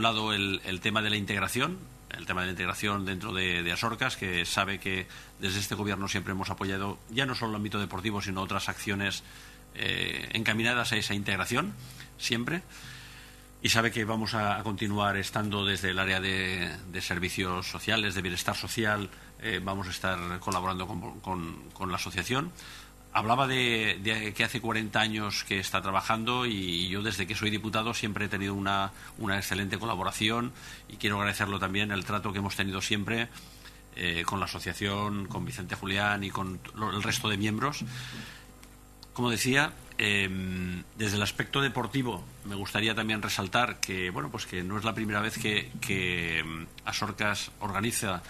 un lado, el, tema de la integración, el tema de la integración dentro de, de, Asorcas, que sabe que desde este gobierno siempre hemos apoyado ya no solo el ámbito deportivo, sino otras acciones eh, encaminadas a esa integración, siempre. Y sabe que vamos a, continuar estando desde el área de, servicios sociales, de bienestar social, eh, vamos a estar colaborando con, la asociación. Hablaba de, que hace 40 años que está trabajando y yo desde que soy diputado siempre he tenido una, una excelente colaboración y quiero agradecerlo también el trato que hemos tenido siempre eh, con la asociación, con Vicente Julián y con el resto de miembros. Como decía, em, desde el aspecto deportivo me gustaría también resaltar que bueno pues que no es la primera vez que, que em, Asorcas organiza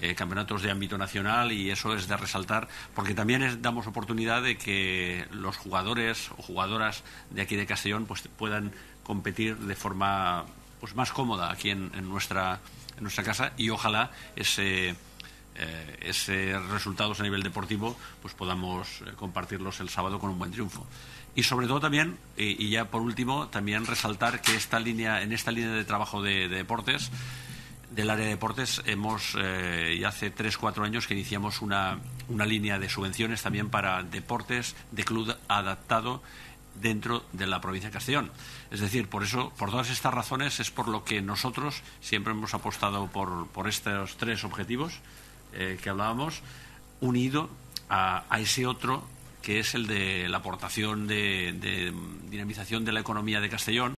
eh, campeonatos de ámbito nacional y eso es de resaltar porque también damos oportunidad de que los jugadores o jugadoras de aquí de Castellón pues puedan competir de forma pues más cómoda aquí en, en nuestra en nuestra casa y ojalá ese eh, esos resultados a nivel deportivo pues podamos eh, compartirlos el sábado con un buen triunfo. Y sobre todo también, y, ya por último, también resaltar que esta línea, en esta línea de trabajo de, deportes, del área de deportes, hemos eh, ya hace tres, cuatro años que iniciamos una, una línea de subvenciones también para deportes de club adaptado dentro de la provincia de Castellón. Es decir, por eso, por todas estas razones, es por lo que nosotros siempre hemos apostado por, por estos tres objetivos eh, que hablábamos, unido a, ese otro que es el de la aportación de dinamización de la economía de Castellón